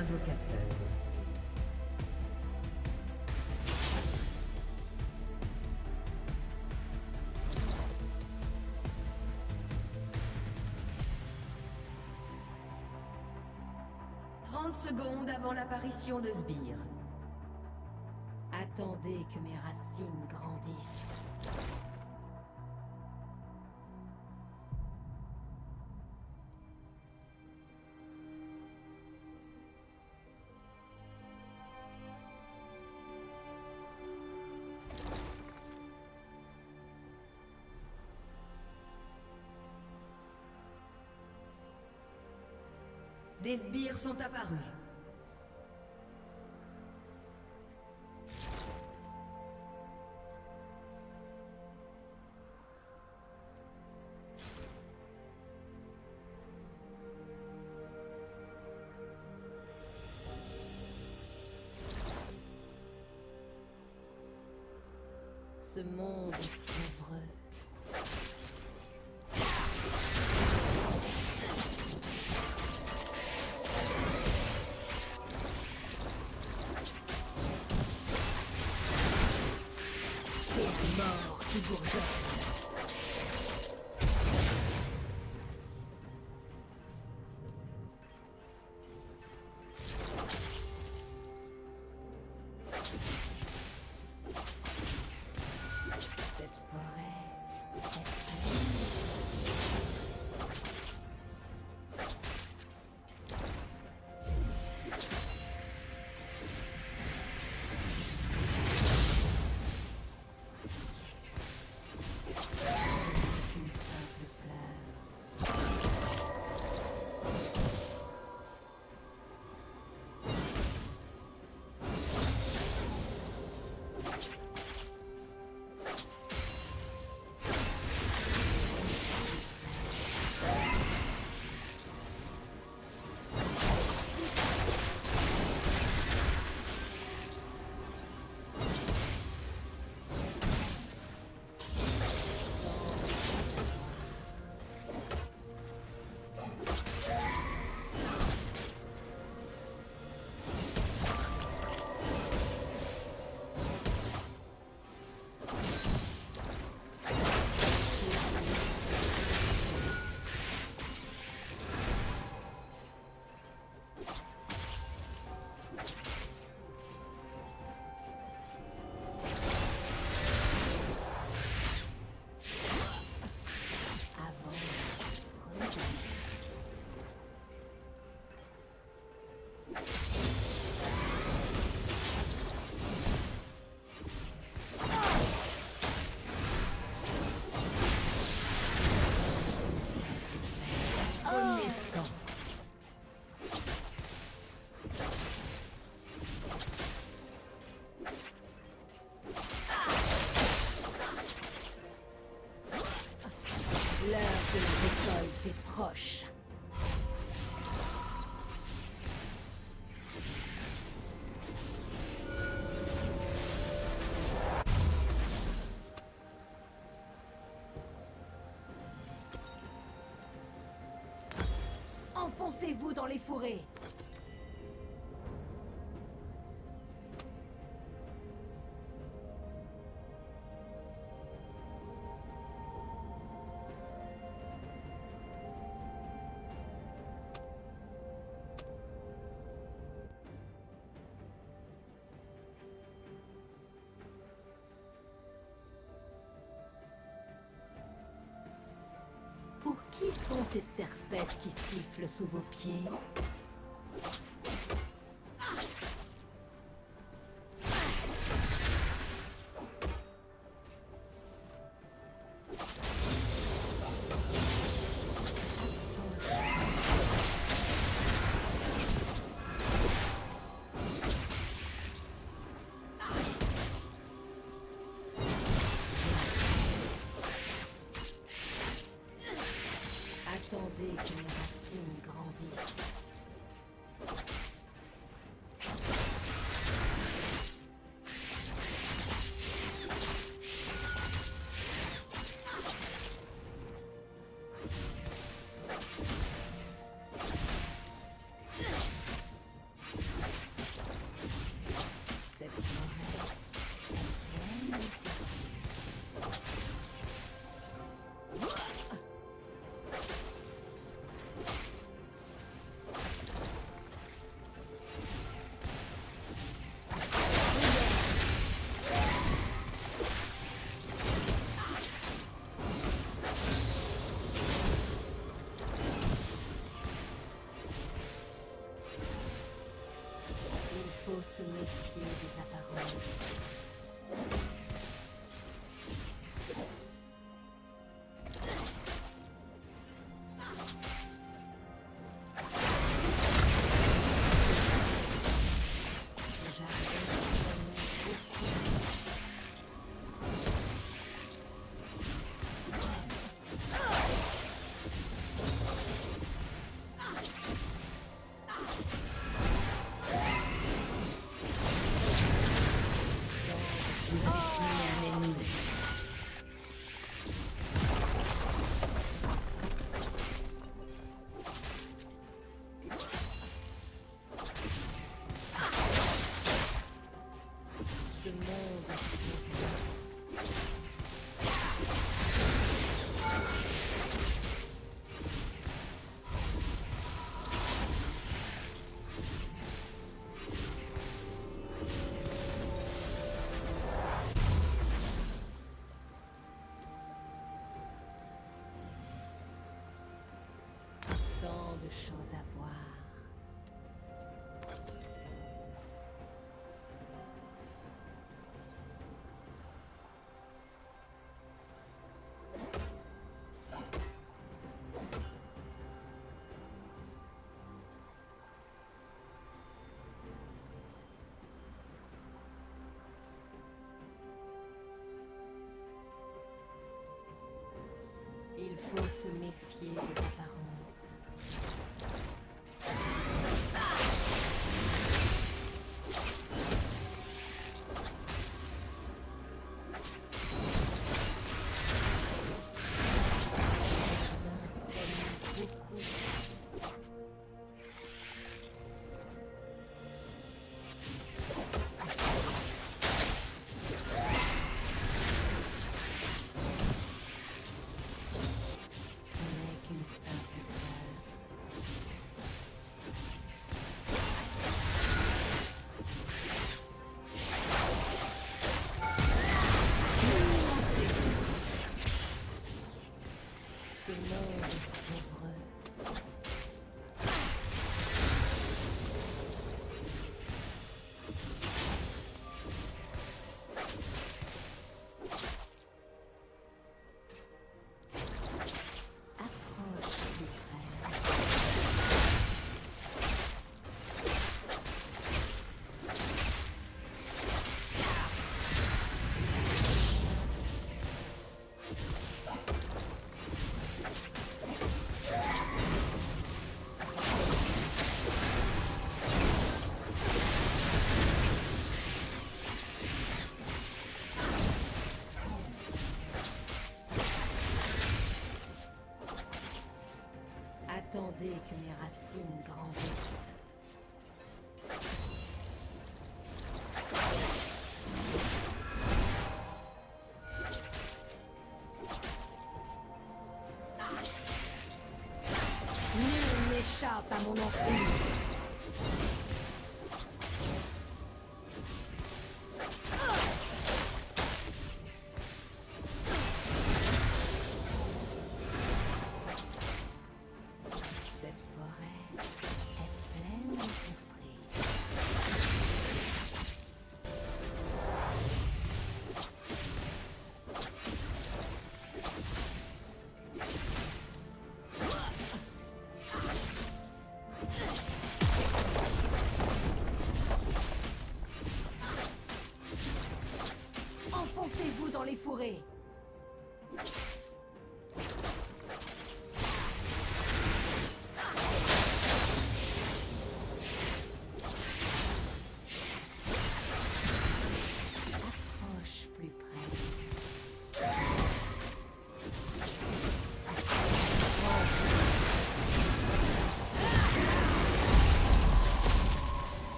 invocateur. 30 secondes avant l'apparition de Sbire. Attendez que mes racines grandissent. Des sbires sont apparus. Ce monde Enfoncez-vous dans les fourrés. Qui sifflent sous vos pieds the more that you faut se méfier des apparences. one more thing.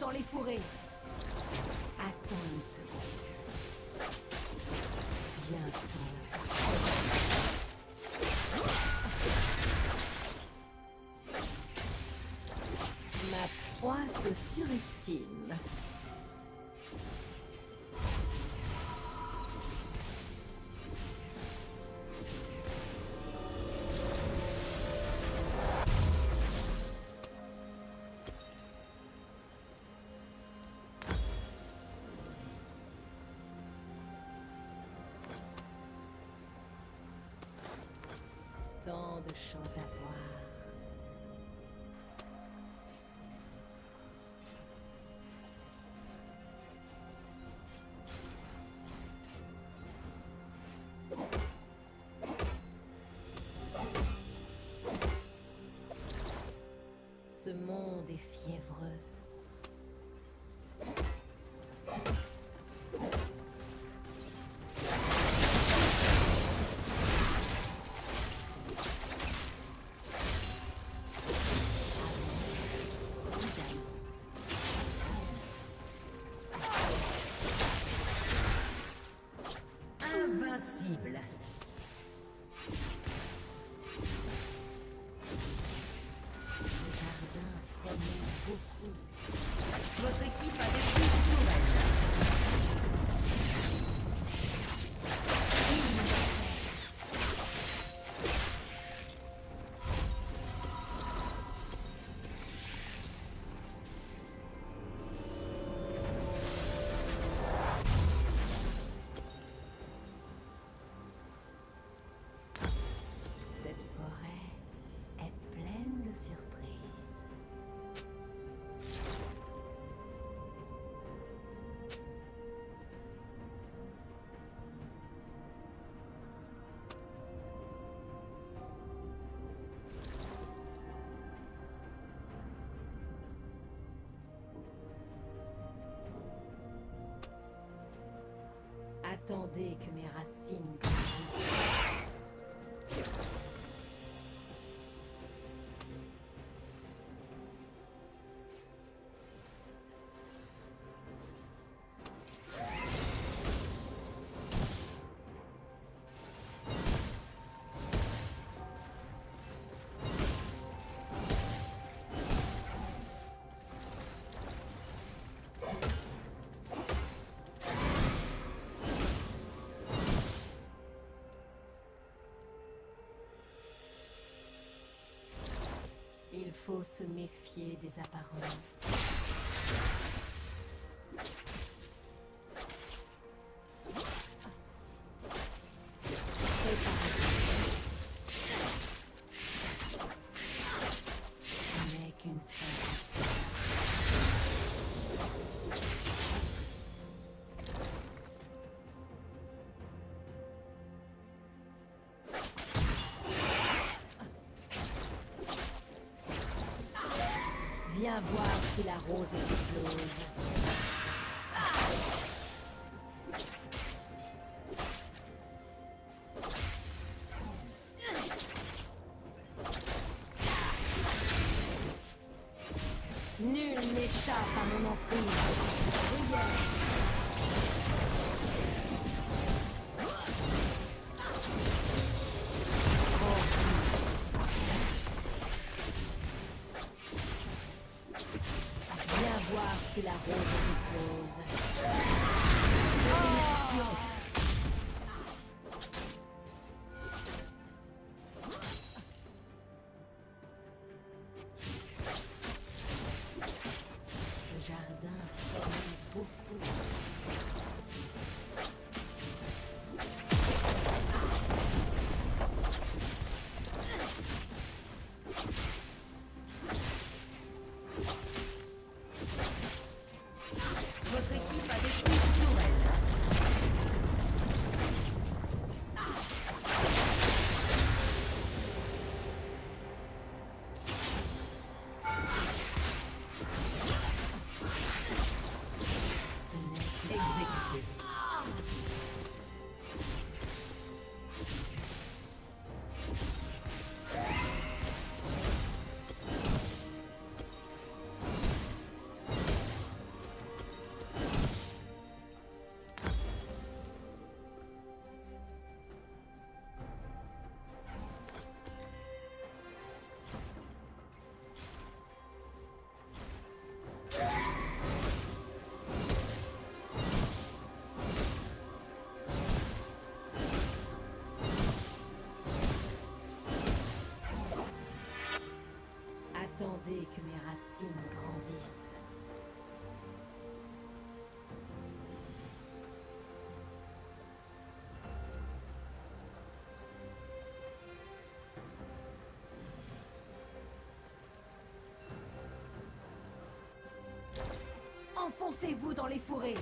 dans les fourrés. Attends une seconde. Bientôt. à voir. Ce monde est fiévreux. Attendez que mes racines se méfier des apparences. voir si la rose explose. Enfoncez-vous dans les fourrés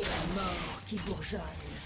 La mort qui bourgeonne.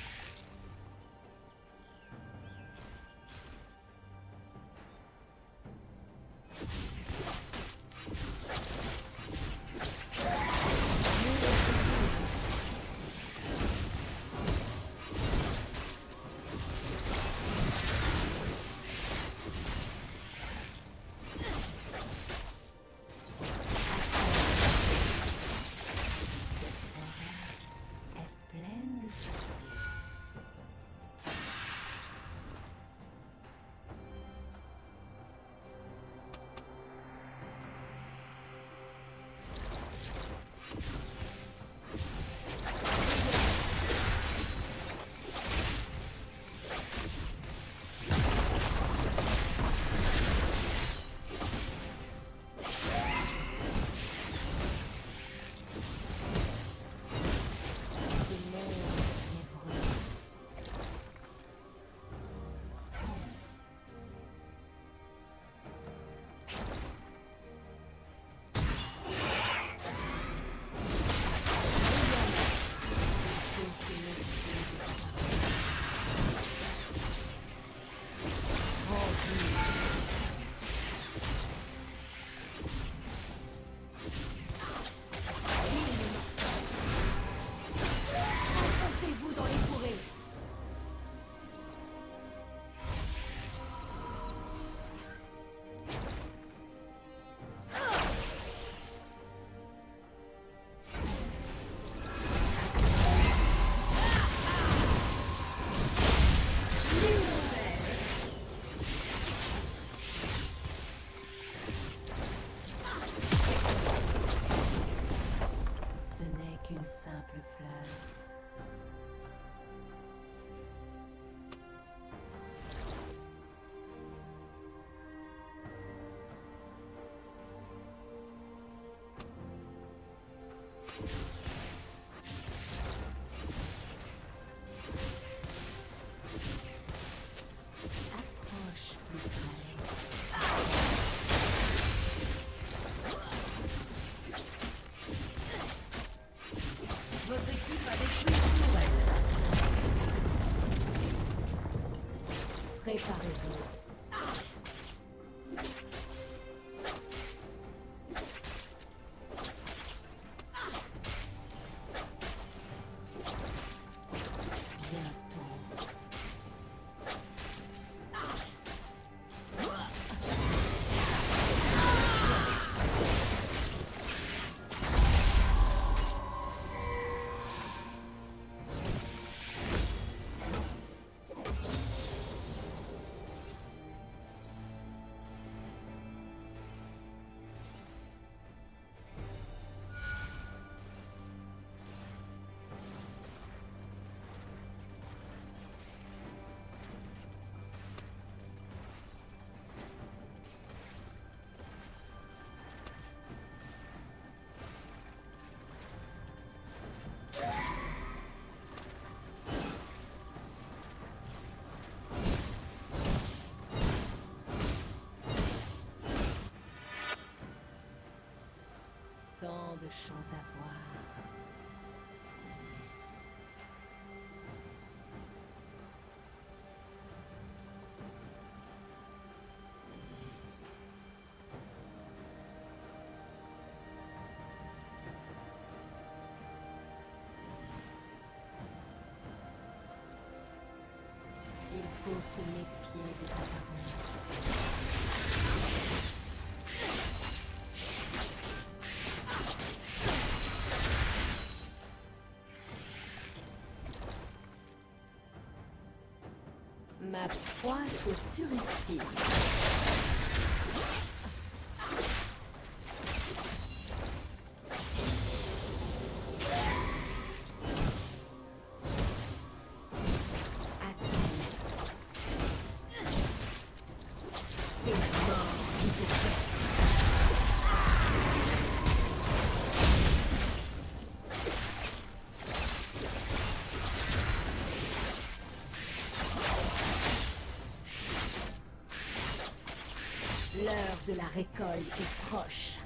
Tant de choses à voir. Il faut se méfier des apparences. Ma proie se surestime. De la récolte est proche.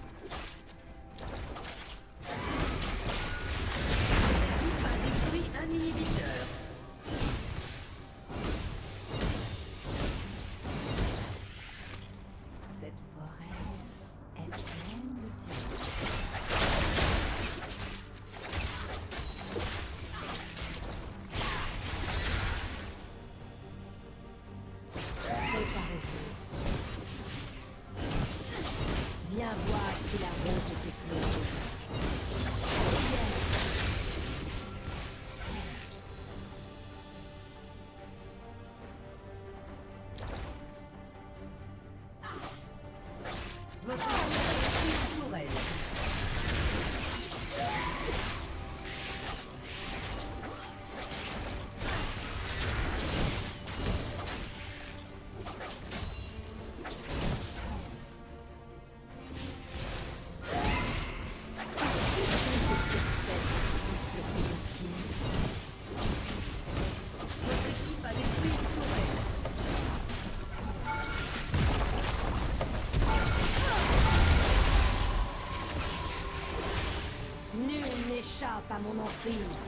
Amendement 13.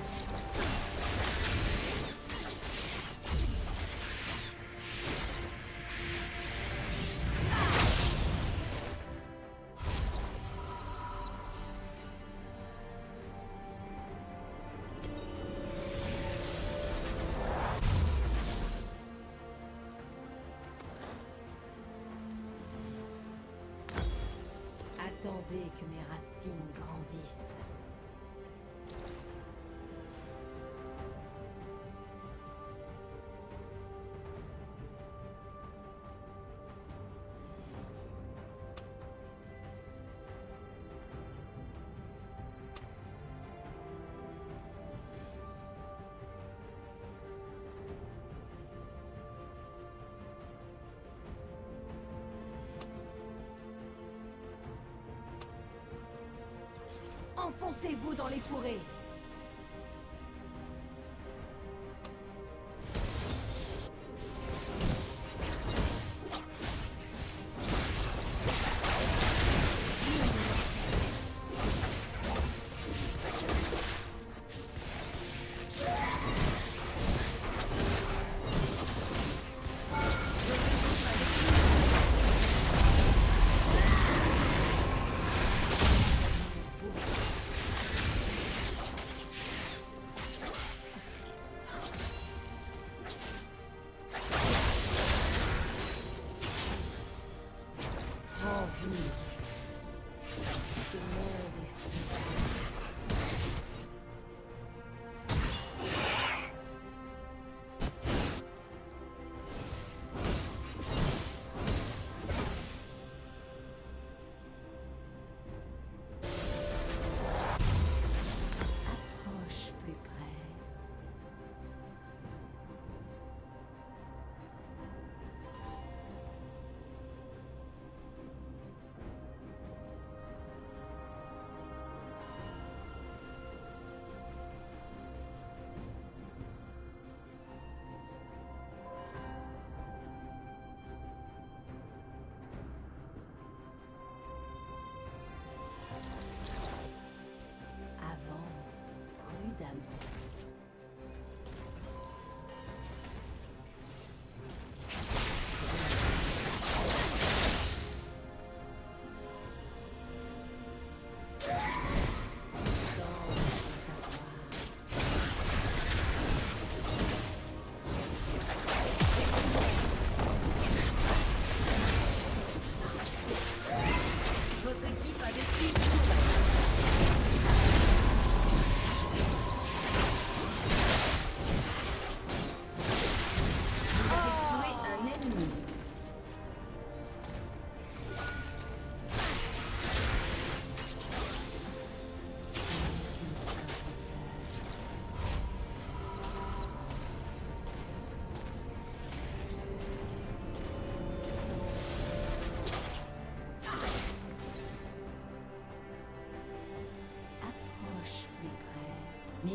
Enfoncez-vous dans les fourrés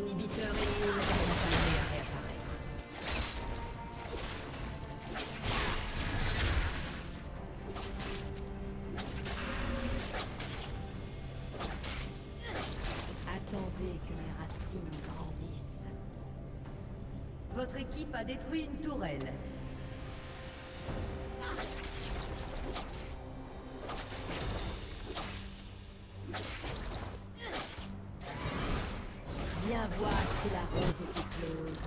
Continué à réapparaître. Attendez que les racines grandissent. Votre équipe a détruit une tourelle. lose.